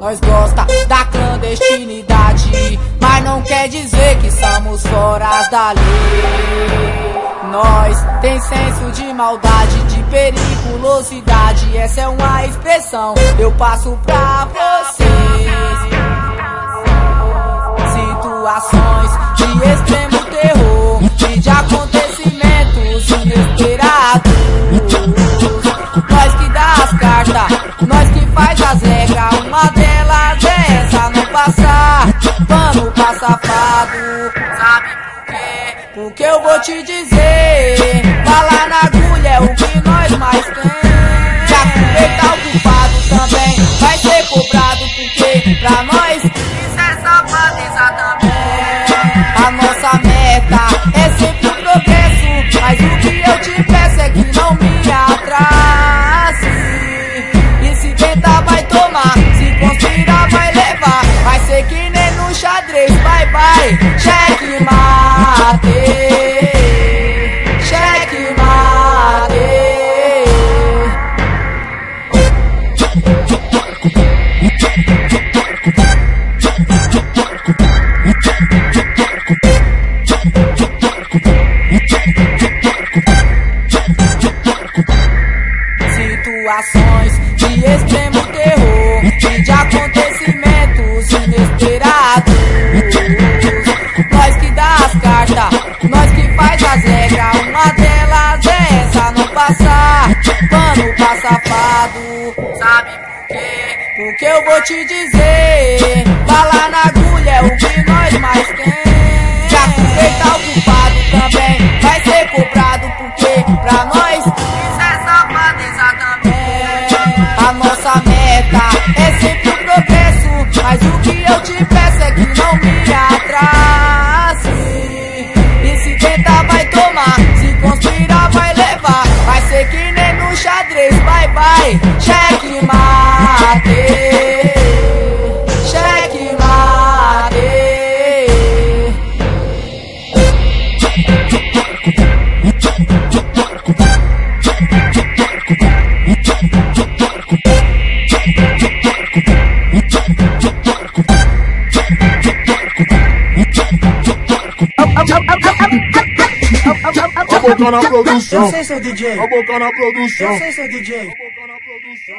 Nós gosta da clandestinidade, mas não quer dizer que somos fora da lei. Nós tem senso de maldade, de periculosidade, essa é uma expressão. Eu passo pra vocês situações de extremo terror e de acontecimentos inesperados. Nós que dá as cartas, nós que faz as regras, uma passar pano pra safado. Sabe por quê? Porque eu vou te dizer, bala na agulha é o que nós mais tem. Já aproveitar o culpado também vai ser cobrado, porque pra nós isso é safadeza também. A nossa meta é sempre Situações de extremo terror e de acontecimentos inesperados. Nós que dá as cartas, nós que faz as regras. Uma delas é essa, não passar pano pra safado. Sabe? Porque eu vou te dizer, bala na agulha é o que bye, cheque mate. Abocana Produção. Abocana Produção. Abocana Produção.